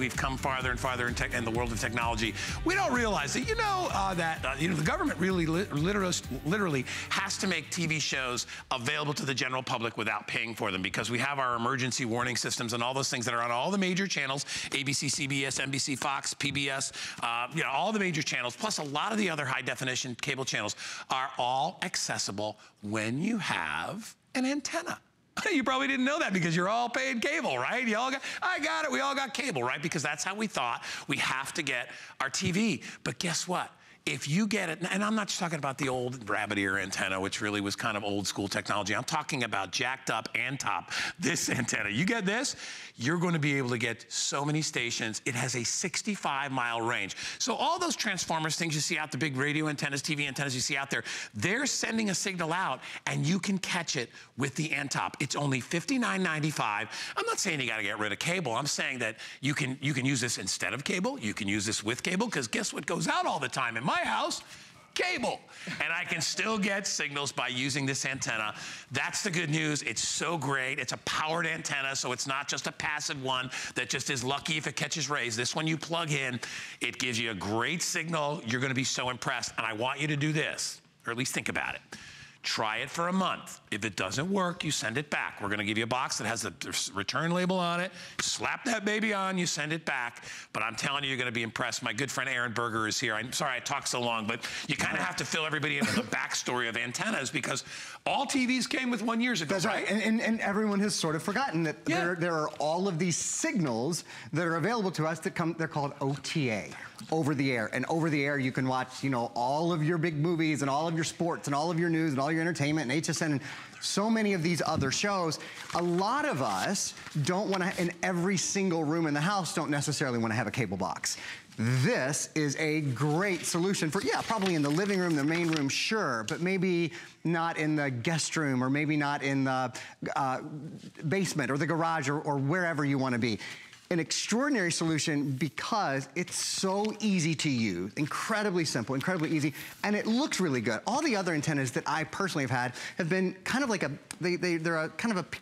We've come farther and farther in, in, the world of technology. We don't realize that, you know, uh, that, uh, you know, the government really li literally, literally has to make TV shows available to the general public without paying for them because we have our emergency warning systems and all those things that are on all the major channels, ABC, CBS, NBC, Fox, PBS, uh, you know, all the major channels, plus a lot of the other high definition cable channels are all accessible when you have an antenna. You probably didn't know that because you're all paying cable, right? You all got, I got it, we all got cable, right? Because that's how we thought we have to get our TV. But guess what? If you get it, and I'm not just talking about the old rabbit ear antenna, which really was kind of old school technology. I'm talking about jacked up Antop, this antenna. You get this, you're going to be able to get so many stations. It has a 65 mile range. So all those transformers things you see out, the big radio antennas, TV antennas you see out there, they're sending a signal out and you can catch it with the Antop. It's only $59.95. I'm not saying you got to get rid of cable. I'm saying that you can, you can use this instead of cable. You can use this with cable because guess what goes out all the time in my house? cable. And I can still get signals by using this antenna. That's the good news. It's so great. It's a powered antenna, so it's not just a passive one that just is lucky if it catches rays. This one you plug in, it gives you a great signal. You're gonna be so impressed. And I want you to do this, or at least think about it. Try it for a month. If it doesn't work, you send it back. We're gonna give you a box that has the return label on it. Slap that baby on, you send it back. But I'm telling you, you're gonna be impressed. My good friend Aaron Berger is here. I'm sorry I talked so long, but you kind of have to fill everybody into the backstory of antennas because all TVs came with one years ago, That's right, right. And, and, and, everyone has sort of forgotten that yeah. there, there are all of these signals that are available to us that come, they're called OTA over the air. And over the air, you can watch, you know, all of your big movies and all of your sports and all of your news and all your entertainment and HSN and so many of these other shows. A lot of us don't want to, in every single room in the house, don't necessarily want to have a cable box. This is a great solution for, yeah, probably in the living room, the main room, sure, but maybe not in the guest room or maybe not in the uh, basement or the garage or, or wherever you want to be an extraordinary solution because it's so easy to use, incredibly simple, incredibly easy, and it looks really good. All the other antennas that I personally have had have been kind of like a, they, they, they're a kind of a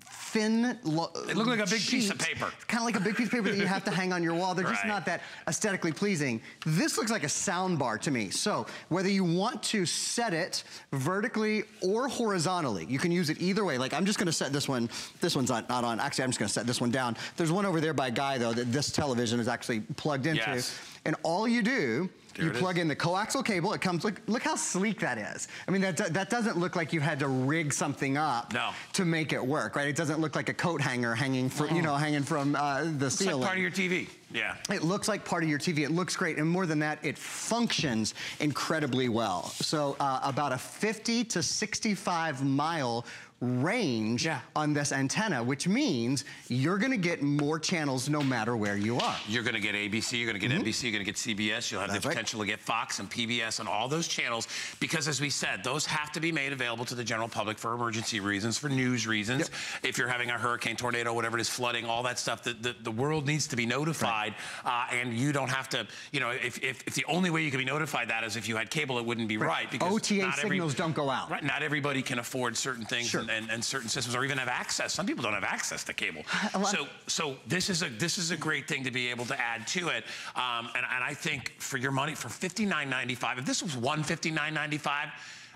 thin It look like a big sheet, piece of paper. Kind of like a big piece of paper that you have to hang on your wall. They're right. just not that aesthetically pleasing. This looks like a sound bar to me. So whether you want to set it vertically or horizontally, you can use it either way. Like I'm just gonna set this one, this one's not, not on. Actually, I'm just gonna set this one down. There's one over there by Guy though that this television is actually plugged into. Yes. And all you do there you plug is. in the coaxial cable. It comes, look, look how sleek that is. I mean, that, that doesn't look like you had to rig something up no. to make it work, right? It doesn't look like a coat hanger hanging from, you know, hanging from uh, the it's ceiling. like part of your TV. Yeah. It looks like part of your TV. It looks great. And more than that, it functions incredibly well. So uh, about a 50 to 65 mile range yeah. on this antenna, which means you're gonna get more channels no matter where you are. You're gonna get ABC, you're gonna get mm -hmm. NBC, you're gonna get CBS, you'll have That's the potential right. to get Fox and PBS and all those channels, because as we said, those have to be made available to the general public for emergency reasons, for news reasons. Yep. If you're having a hurricane, tornado, whatever it is, flooding, all that stuff, the, the, the world needs to be notified, right. Uh, and you don't have to, you know, if, if, if, the only way you could be notified that is if you had cable, it wouldn't be right. right because OTA signals every, don't go out. Right, not everybody can afford certain things sure. and, and, and certain systems or even have access. Some people don't have access to cable. So, so this is a this is a great thing to be able to add to it. Um, and, and I think for your money, for $59.95, if this was $159.95,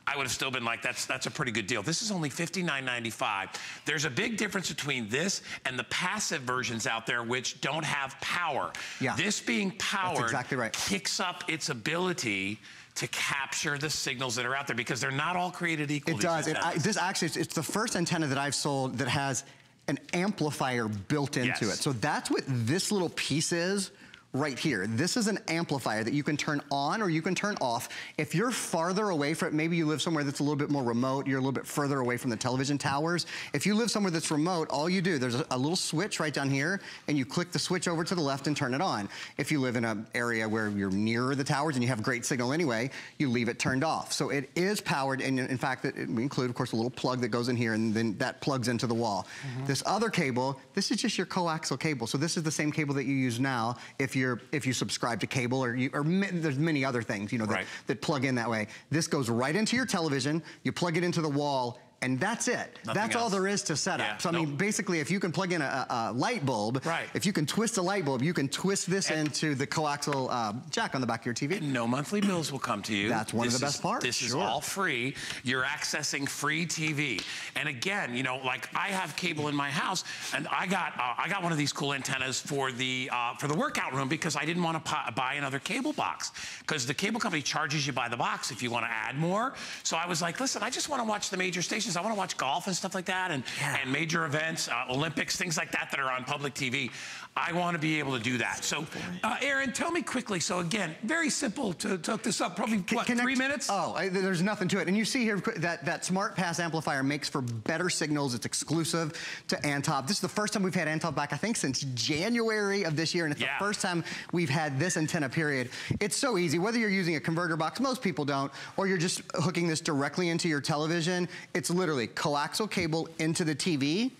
I would have still been like, that's that's a pretty good deal. This is only $59.95. There's a big difference between this and the passive versions out there which don't have power. Yeah. This being powered exactly right. kicks up its ability to capture the signals that are out there because they're not all created equal. It does. It, I, this actually, it's, it's, the first antenna that I've sold that has an amplifier built into yes. it. So that's what this little piece is right here. This is an amplifier that you can turn on or you can turn off. If you're farther away from, it, maybe you live somewhere that's a little bit more remote, you're a little bit further away from the television towers. If you live somewhere that's remote, all you do, there's a, a little switch right down here and you click the switch over to the left and turn it on. If you live in an area where you're nearer the towers and you have great signal anyway, you leave it turned off. So it is powered and in fact, it, we include of course a little plug that goes in here and then that plugs into the wall. Mm -hmm. This other cable, this is just your coaxial cable. So this is the same cable that you use now if you're if you subscribe to cable or, you, or there's many other things, you know, that, right. that plug in that way. This goes right into your television. You plug it into the wall and that's it. Nothing that's all there is to set up. Yeah, so I mean, basically, if you can plug in a, a light bulb, Right. if you can twist a light bulb, you can twist this And- into the coaxial uh, jack on the back of your TV. No monthly bills will come to you. That's one of This the is- best parts, This is all free. You're accessing free TV. And again, you know, like I have cable in my house, and I got uh, I got one of these cool antennas for the uh, for the workout room because I didn't want to buy another cable box because the cable company charges you by the box if you want to add more. So I was like, listen, I just want to watch the major stations. I want to watch golf and stuff like that, and and major events, uh, Olympics, things like that that are on public TV. I want to be able to do that. So, uh, Aaron, tell me quickly. So again, very simple to, to hook this up. Probably what, Connect- three minutes? Oh, I, there's nothing to it. And you see here that that Smart Pass amplifier makes for better signals. It's exclusive to Antop. This is the first time we've had Antop back, I think, since January of this year, and it's Yeah. the first time we've had this antenna. Period. It's so easy. Whether you're using a converter box, most people don't, or you're just hooking this directly into your television. It's literally coaxial cable into the TV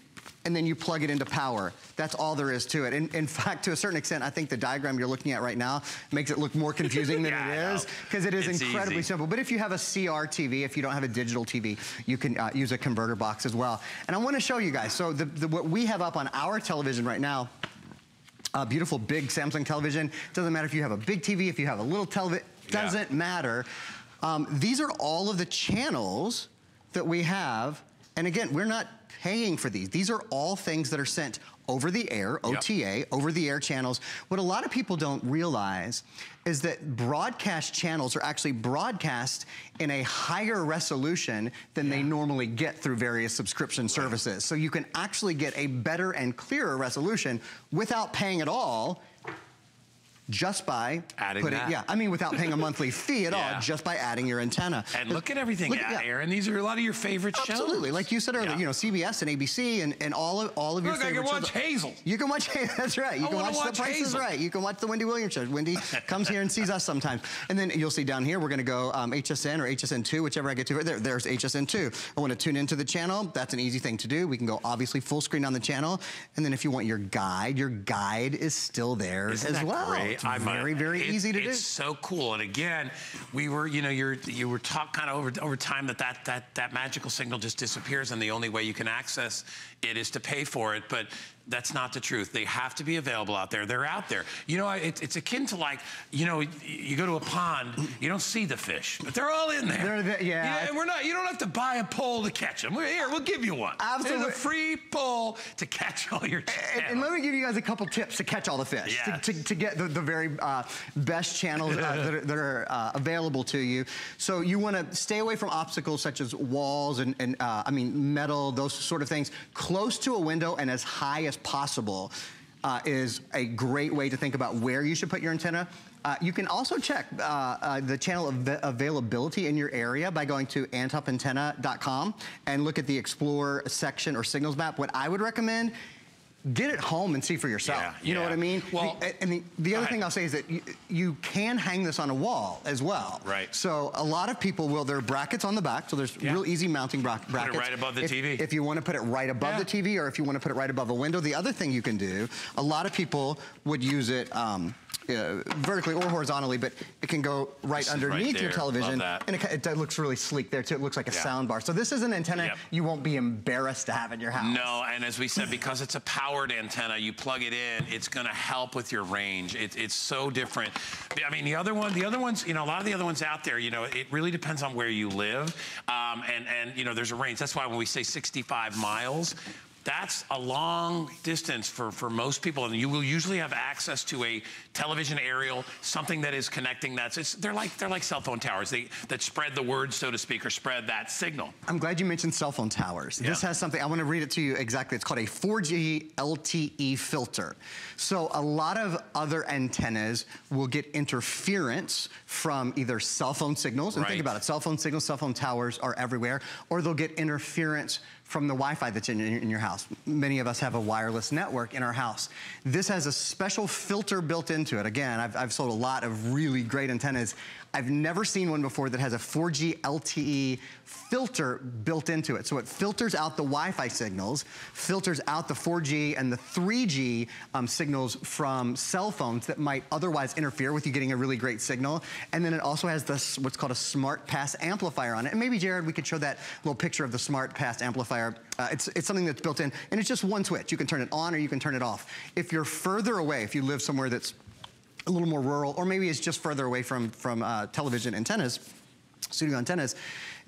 and then you plug it into power. That's all there is to it. In, in fact, to a certain extent, I think the diagram you're looking at right now makes it look more confusing than Yeah, it is, because it is It's incredibly easy. simple. But if you have a CR TV, if you don't have a digital TV, you can uh, use a converter box as well. And I want to show you guys. So the, the, what we have up on our television right now, a beautiful big Samsung television. Doesn't matter if you have a big TV, if you have a little television, Yeah. doesn't matter. Um, these are all of the channels that we have. And again, we're not paying for these. These are all things that are sent over the air, OTA, over the air channels. What a lot of people don't realize is that broadcast channels are actually broadcast in a higher resolution than they normally get through various subscription services. So you can actually get a better and clearer resolution without paying at all just by Adding putting, that. yeah, I mean without paying a monthly fee at Yeah. all, just by adding your antenna. And look at everything, Look- yeah, yeah. Aaron. These are a lot of your favorite shows. Absolutely, like you said earlier, Yeah. you know, CBS and ABC and, and all of all of your Look, I favorite can watch shows. Hazel. You can watch. That's right. You I can watch, watch The Price is Hazel. Right. You can watch the Wendy Williams show. Wendy comes here and sees us sometimes, and then you'll see down here we're going to go um, HSN or HSN2, whichever I get to. There, there's HSN2. I want to tune into the channel. That's an easy thing to do. We can go obviously full screen on the channel, and then if you want your guide, your guide is still there Isn't as well. great? It's I'm, very very it- easy to do. It's so cool. And again, we were, you know, you're you were taught kind of over over time that that that that magical signal just disappears, and the only way you can access it is to pay for it. But that's not the truth. They have to be available out there. They're out there. You know, I- it's, akin to like, you know, you go to a pond, you don't see the fish, but they're all in there. They're the- yeah. and we're not. You don't have to buy a pole to catch them. We're here. We'll give you one. Absolutely. There's a free pole to catch all your. And, and let me give you guys a couple tips to catch all the fish, Yes. to, to, to get the, the very uh, best channels uh, that are, that are uh, available to you. So you want to stay away from obstacles such as walls and, and uh, I mean, metal, those sort of things. Close to a window and as high as possible uh, is a great way to think about where you should put your antenna. Uh, you can also check uh, uh, the channel av- availability in your area by going to antopantenna.com and look at the Explore section or signals map. What I would recommend get it home and see for yourself. Yeah, you know what I mean? Well, The- and the, the other ahead. thing I'll say is that you, you can hang this on a wall as well. Right. So a lot of people will, there are brackets on the back, so there's Yeah. real easy mounting bra- brackets. right above the if, TV. If you want to put it right above Yeah. the TV or if you want to put it right above a window, the other thing you can do, a lot of people would use it um, uh, vertically or horizontally, but it can go right This is right underneath your television. And it, it looks really sleek there too. It looks like a Yeah. sound bar. So this is an antenna Yep. you won't be embarrassed to have in your house. No, and as we said, because it's a powered antenna, you plug it in, it's going to help with your range. It, it's so different. I mean, the other one, the other ones, you know, a lot of the other ones out there, you know, it really depends on where you live, um, and and you know, there's a range. That's why when we say 65 miles. That's a long distance for, for most people, and you will usually have access to a television aerial, something that is connecting. That's it's, they're like they're like cell phone towers. They that spread the word, so to speak, or spread that signal. I'm glad you mentioned cell phone towers. This has something, I want to read it to you exactly. It's called a 4G LTE filter. So a lot of other antennas will get interference from either cell phone signals, and think about it, cell phone signals, cell phone towers are everywhere, or they'll get interference from the Wi-Fi that's in, in, your house. Many of us have a wireless network in our house. This has a special filter built into it. Again, I've, I've sold a lot of really great antennas. I've never seen one before that has a 4G LTE filter built into it. So it filters out the Wi-Fi signals, filters out the 4G and the 3G um, signals from cell phones that might otherwise interfere with you getting a really great signal. And then it also has this what's called a smart pass amplifier on it. And maybe, Jared, we could show that little picture of the smart pass amplifier. Uh, it's, it's something that's built in, and it's just one switch. You can turn it on or you can turn it off. If you're further away, if you live somewhere that's a little more rural, or maybe it's just further away from, from uh, television antennas, studio antennas,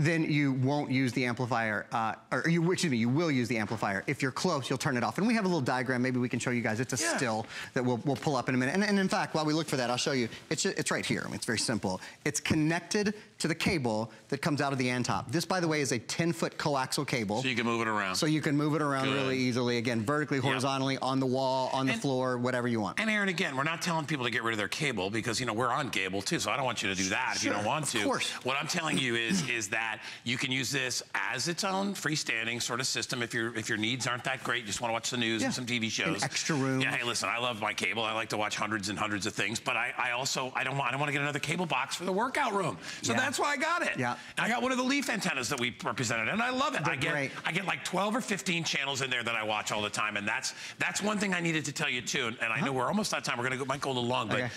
then you won't use the amplifier, uh, or you, excuse me, you will use the amplifier. If you're close, you'll turn it off. And we have a little diagram, maybe we can show you guys. It's a yeah. still that we'll, we'll pull up in a minute. And, and, in fact, while we look for that, I'll show you. It's, it's right here. I mean, it's very simple. It's connected to the cable that comes out of the Antop. This, by the way, is a 10-foot coaxial cable. So you can move it around. So you can move it around Good. really easily. Again, vertically, horizontally, yep. on the wall, on the floor, whatever you want. And Aaron, again, we're not telling people to get rid of their cable because, you know, we're on cable too, so I don't want you to do that sure, if you don't want to. Of course. What I'm telling you is, is that you can use this as its own freestanding sort of system if your if your needs aren't that great, you just want to watch the news yeah. and some TV shows. An extra room. Yeah, hey, listen, I love my cable. I like to watch hundreds and hundreds of things, but I, I also I don't want I don't want to get another cable box for the workout room. So yeah. that's why I got it. Yeah. And I got one of the Leaf antennas that we represented, and I love it. They're I get great. I get like 12 or 15 channels in there that I watch all the time, and that's that's one thing I needed to tell you too. And, and I know uh-huh. we're almost out of time. We're gonna go might go a little long, but. Okay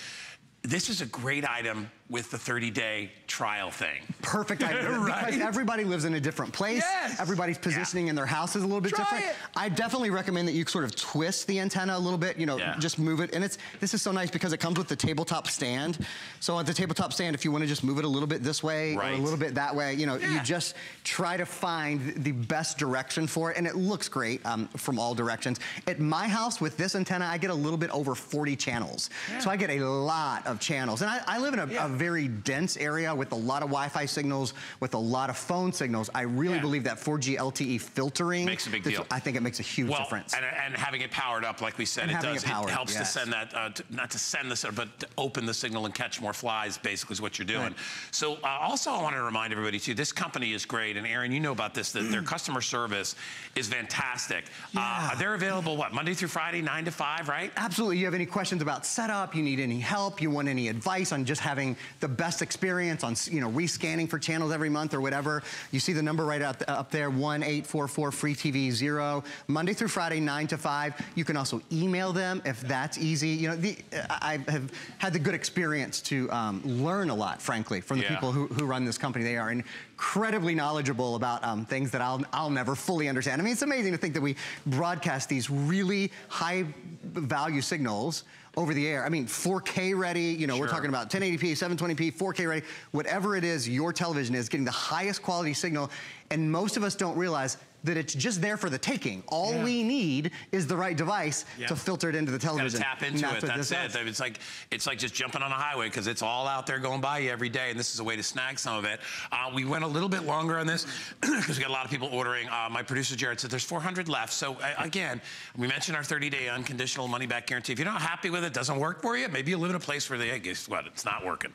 this is a great item with the 30-day trial thing. Perfect idea. right? Because everybody lives in a different place. Yes. Everybody's positioning yeah. in their house is a little bit Try different. It. I definitely recommend that you sort of twist the antenna a little bit, you know, yeah. just move it. And it's this is so nice because it comes with the tabletop stand. So at the tabletop stand, if you want to just move it a little bit this way right. or a little bit that way, you know, yeah. you just try to find the best direction for it. And it looks great um, from all directions. At my house with this antenna, I get a little bit over 40 channels. So I get a lot of channels. And I, I live in a, a, very dense area with a lot of Wi-Fi signals, with a lot of phone signals. I really yeah. believe that 4G LTE filtering makes a big deal. I think it makes a huge well, difference. And, and, having it powered up, like we said, and it does. It, powered, it helps yes. to send that, uh, to, not to send this, but to open the signal and catch more flies. Basically, is what you're doing. Right. So uh, also, I want to remind everybody too. This company is great, and Aaron, you know about this. That their customer service is fantastic. Uh, yeah. Uh, they're available what Monday through Friday, nine to five, right? Absolutely. You have any questions about setup? You need any help? You want any advice on just having the best experience on, you know, rescanning for channels every month or whatever, you see the number right up, up there, 1-844-FREE-TV-0. Monday through Friday, 9 to 5. You can also email them if that's easy. You know, the, I have had the good experience to um, learn a lot, frankly, from the yeah. people who, who run this company. They are incredibly knowledgeable about um, things that I'll, I'll never fully understand. I mean, it's amazing to think that we broadcast these really high value signals over the air. I mean, 4K ready, you know, sure. we're talking about 1080p, 720p, 4K ready, whatever it is your television is, getting the highest quality signal. And most of us don't realize that it's just there for the taking. All yeah. we need is the right device yeah. to filter it into the television. Gotta tap into it. That's it. It's like it's like just jumping on a highway because it's all out there going by you every day, and this is a way to snag some of it. Uh, we went a little bit longer on this because we got a lot of people ordering. Uh, my producer Jared said there's 400 left. So uh, again, we mentioned our 30-day unconditional money-back guarantee. If you're not happy with it, doesn't work for you, maybe you live in a place where they hey, guess what, it's not working.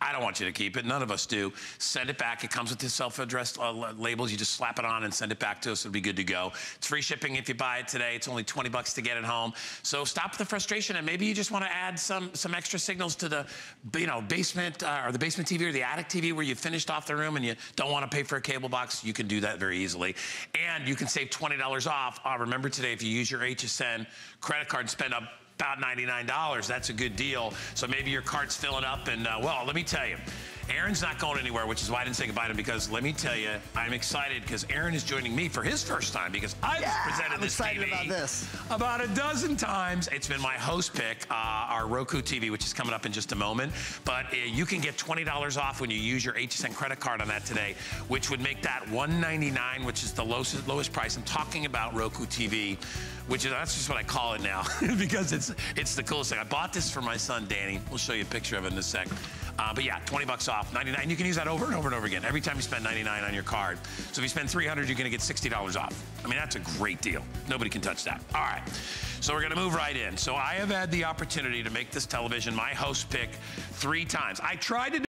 I don't want you to keep it. None of us do. Send it back. It comes with the self-addressed uh, labels. You just slap it on and send it back to us. It'll be good to go. It's free shipping if you buy it today. It's only 20 bucks to get it home. So stop the frustration and maybe you just want to add some some extra signals to the you know basement uh, or the basement TV or the attic TV where you finished off the room and you don't want to pay for a cable box. You can do that very easily, and you can save $20 off. Uh, remember today, if you use your HSN credit card spend up about $99. That's a good deal. So maybe your cart's filling up and, uh, well, let me tell you, Aaron's not going anywhere, which is why I didn't say goodbye to him because let me tell you, I'm excited because Aaron is joining me for his first time because I've yeah, presented I'm this excited TV about this. about a dozen times. It's been my host pick, uh, our Roku TV, which is coming up in just a moment. But uh, you can get $20 off when you use your HSN credit card on that today, which would make that 199, which is the lowest, lowest price. I'm talking about Roku TV which is that's just what I call it now because it's it's the coolest thing. I bought this for my son Danny. We'll show you a picture of it in a sec. Uh, but yeah, 20 bucks off, 99. You can use that over and over and over again. Every time you spend 99 on your card. So if you spend 300, you're gonna get $60 off. I mean, that's a great deal. Nobody can touch that. All right, so we're gonna move right in. So I have had the opportunity to make this television my host pick three times. I tried to